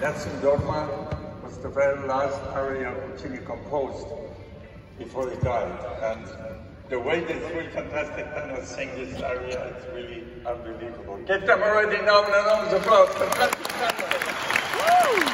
Nessun Dorma was the very last aria which he composed before he died. And the way these three fantastic tenors sing this aria is really unbelievable. Give them already now an round of applause. Fantastic tenors.